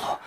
错。